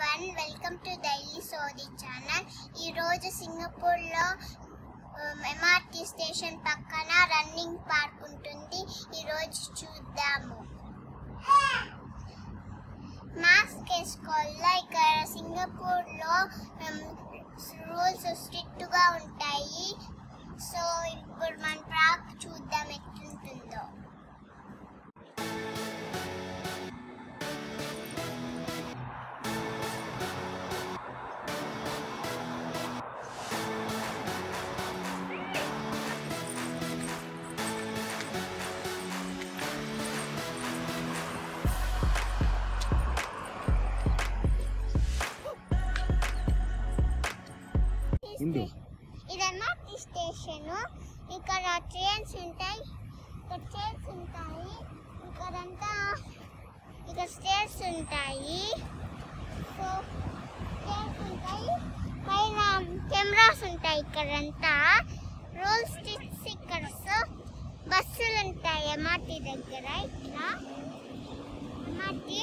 One welcome to daily సోది channel ఈరోజు సింగపూర్లో um, ఎంఆర్టీ స్టేషన్ పక్కన రన్నింగ్ పార్క్ ఉంటుంది. ఈరోజు చూద్దాము. మాస్క్ వేసుకోవాలా? ఇక్కడ సింగపూర్లో um, రూల్స్ స్ట్రిక్ట్గా ఉంటాయి. సో ఇప్పుడు మన పార్క్ చూద్దాం ఎట్లుంటుందో. ఉండు. ఇది ఎంఆర్టీ స్టేషన్. ఇక్కడ ట్రైన్స్ ఉంటాయి. ఇక్కడ ట్రైన్స్ ఉంటాయి. ఇక్కడంతా ఇక్కడ స్టేర్స్ ఉంటాయి. సో స్టేర్స్ ఉంటాయి. పైన కెమెరాస్ ఉంటాయి ఇక్కడంతా. రోల్ స్టిక్స్ ఇక్కడ సో బస్సులు ఉంటాయి ఎంఆర్టీ దగ్గర ఇక్కడ. ఎంఆర్టీ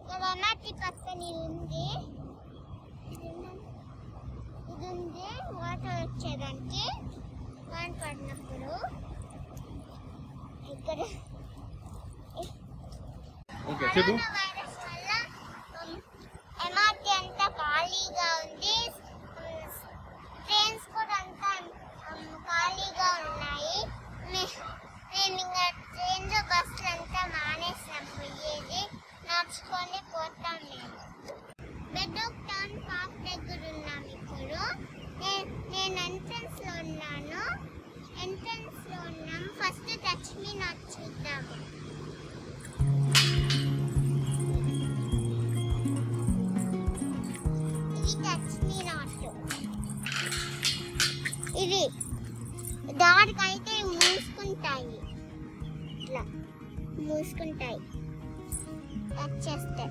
ఇక్కడ ఎంఆర్టీ పక్కన ఇది ఉంది. ఇది ఉంది వాటర్ వచ్చేదానికి వాన పడినప్పుడు. ఇక్కడ కరోనా వైరస్ వల్ల ఎంఆర్టీ అంతా ఖాళీగా ఉంది ట్రైన్స్ కూడా అంతా ఉమ్, ఖాళీగా ఉన్నాయి మే- మేము ఇంకా ట్రైన్లో బస్సులు అంతా మానేసినాం పోయేది నడుచుకొని పోతాం మేము బెడ్రూక్ టౌన్ పార్క్ దగ్గర ఉన్నాం ఇప్పుడు నే- నేను ఎంట్రన్స్లో ఉన్నాను ఎంట్రన్స్లో ఉన్నాం. ఫస్ట్ లక్ష్మి మీ చూద్దాం. ఇది టచ్ మీ ఇది దానికైతే మూసుకుంటాయి. ఇట్లా మూసుకుంటాయి. టచ్ చేస్తే.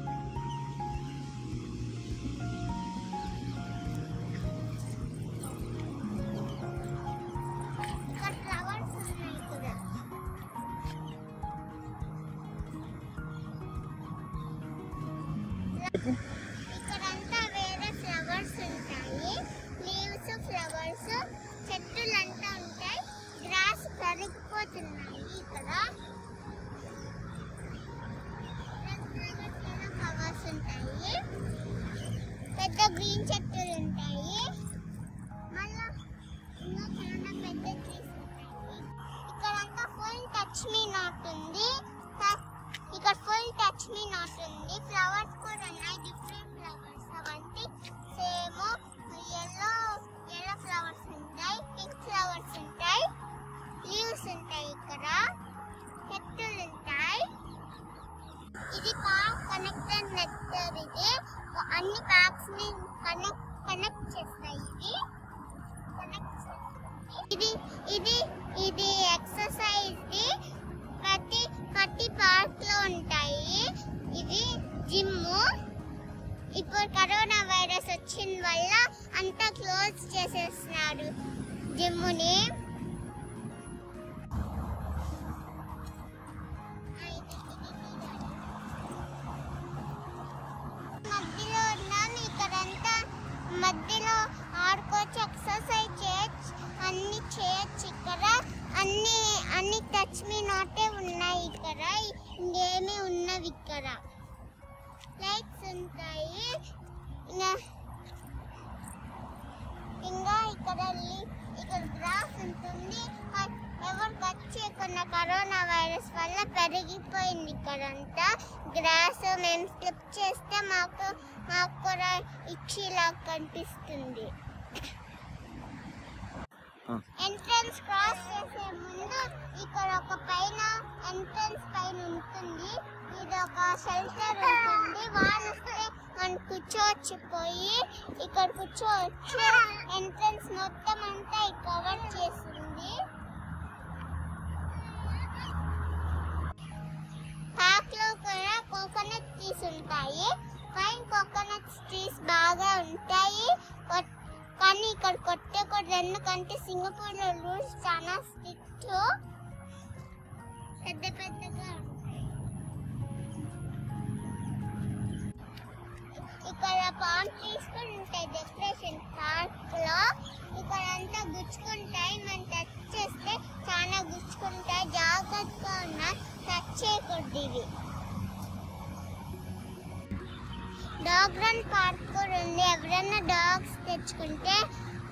ఇక్కడంతా వేరే ఫ్లవర్స్ ఉంటాయి. లీవ్స్ ఫ్లవర్స్ చెట్టులంతా ఉంటాయి. గ్రాస్ కరిగిపోతున్నాయి ఇక్కడ. కనెక్టెడ్ నెట్వర్క్ ఇది. అన్ని పార్క్స్ని కనెక్ట్ కనెక్ట్ చేస్తాయి ఇది కనెక్ట్ ఇది ఇది ఇది ఎక్సర్సైజ్ ది. ప్రతి ప్రతి పార్క్లో ఉంటాయి. ఇది జిమ్ ఇప్పుడు కరోనా వైరస్ వచ్చిన వల్ల అంతా క్లోజ్ చేసేస్తున్నారు జిమ్ని అన్ని టచ్ మీ నాటే ఉన్నాయి ఇక్కడ. ఇంకేమీ ఉన్నవి ఇక్కడ. లైట్స్ ఉంటాయి. ఇంకా ఇంకా ఇక్కడ ఇక్కడ గ్రాస్ ఉంటుంది. ఎవరికి వచ్చి ఇక్కడ కరోనా వైరస్ వల్ల పెరిగిపోయింది ఇక్కడంతా. గ్రాస్ మేము స్లిప్ చేస్తే మాకు మాకు కూడా ఇచ్చిలా కనిపిస్తుంది. ఎంట్రన్స్ క్రాస్ చేసే ముందు ఇక్కడ ఒక పైన ఎంట్రన్స్ పైన ఉంటుంది. ఇది ఒక షెల్టర్ ఉంటుంది. వాన్ వస్తే మనం కూర్చోవచ్చు పోయి. ఇక్కడ కూర్చోవచ్చు. ఎందుకంటే సింగపూర్లో రూల్స్ చాలా స్ట్రిక్ట్. పెద్ద పెద్దగా. ఇక్కడ పాన్ తీసుకుని ఉంటాయి డెకరేషన్ పార్క్లో ఇక్కడ అంతా గుచ్చుకుంటాయి మనం టచ్ చేస్తే చాలా గుచ్చుకుంటాయి జాగ్రత్తగా ఉన్నా టచ్ చేయకూడదు ఇవి. డాగ్ రన్ పార్క్ కూడా ఉంది. ఎవరైనా డాగ్స్ తెచ్చుకుంటే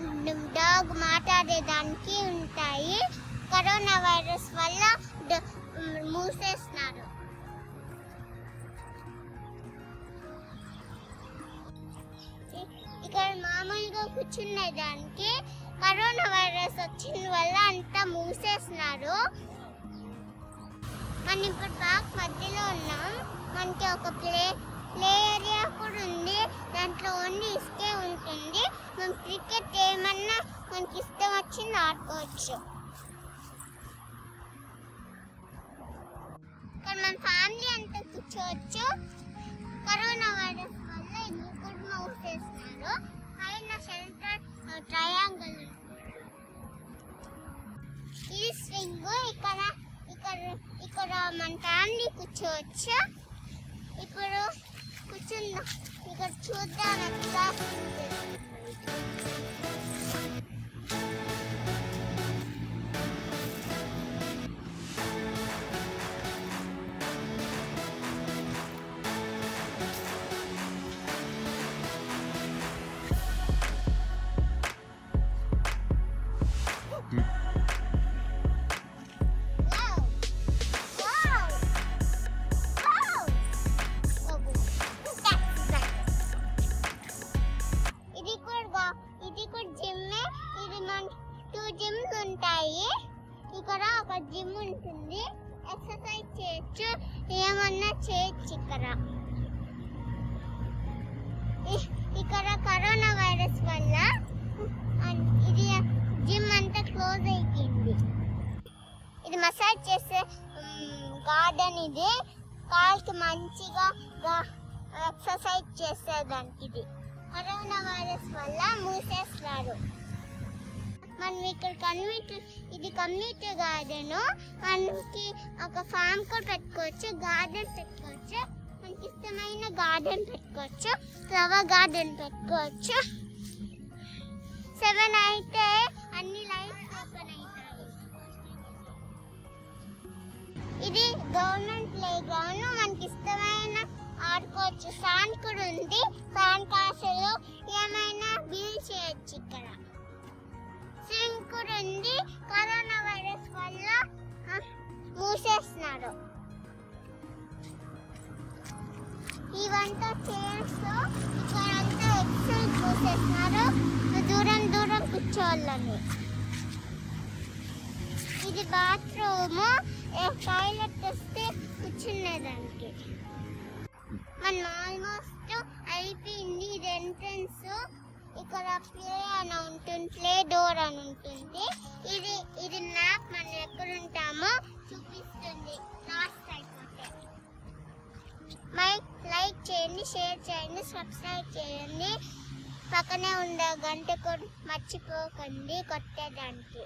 డాగ్ మాట్లాడేదానికి ఉంటాయి. కరోనా వైరస్ వల్ల మూసేస్తున్నారు ఇక్కడ మామూలుగా కూర్చునే దానికి కరోనా వైరస్ వచ్చిన వల్ల అంతా మూసేస్తున్నారు మనం ఇప్పుడు పార్క్ మధ్యలో ఉన్నాం. మనకి ఒక ప్లే ప్లే ఏరియా కూడా ఉంది. దాంట్లో ఓన్లీ ఇస్తే ఉంటుంది. మనం క్రికెట్ ఏమన్నా మనకి ఇష్టం వచ్చింది ఆడుకోవచ్చు. ఇక్కడ మన ఫ్యామిలీ అంతా కూర్చోవచ్చు. కరోనా వైరస్ వల్ల ఇల్లు కూడా మూసేస్తున్నారు పైన సెంటర్ ట్రయాంగిల్ ఇది స్వింగ్ ఇక్కడ ఇక్కడ ఇక్కడ మన ఫ్యామిలీ కూర్చోవచ్చు. ఇప్పుడు కూర్చున్నా. ఇక్కడ చూద్దాం ఎంత ఇది మసాజ్ చేసే గార్డెన్ ఇది. కాల్కి మంచిగా ఎక్సర్సైజ్ చేసేదానికి ఇది కరోనా వైరస్ వల్ల మూసేస్తున్నారు మనం ఇక్కడ కమ్యూనిటీ ఇది కమ్యూనిటీ గార్డెన్ మనకి ఒక ఫామ్ కూడా పెట్టుకోవచ్చు గార్డెన్ పెట్టుకోవచ్చు. మనకి ఇష్టమైన గార్డెన్ పెట్టుకోవచ్చు ఫ్లవర్ గార్డెన్ పెట్టుకోవచ్చు. సెవెన్ అయితే అన్ని లైట్స్ ఓపెన్ అవుతాయి ఇది గవర్నమెంట్ ప్లే గ్రౌండ్ మనకి ఇష్టమైన ఆడుకోవచ్చు. ఫ్యాన్ కూడా ఉంది. ఫ్యాన్ కాసలు ఏమైనా బిల్ చేయొచ్చు ఇక్కడ. స్వింగ్ కూడా ఉంది. కరోనా వైరస్ వల్ల మూసేస్తున్నారు. ఇవంతా చైర్స్ ఇక్కడ అంతా ఎక్సైజ్ మూసేస్తున్నారు. దూరం దూరం కూర్చోవాలని. ఇది బాత్రూమ్. టాయిలెట్ వస్తే కూర్చునేదానికి. మనం ఆల్మోస్ట్ అయిపోయింది. ఇది ఎంట్రన్స్ ఇక్కడ ప్లే అని ఉంటుంది. ప్లే డోర్ అని ఉంటుంది. ఇది ఇది మ్యాప్ మనం ఎక్కడ ఉంటామో చూపిస్తుంది. లాస్ట్ అయిపోతే. మై లైక్ చేయండి షేర్ చేయండి సబ్స్క్రైబ్ చేయండి. పక్కనే ఉండే గంట కూడా మర్చిపోకండి కొట్టేదానికి.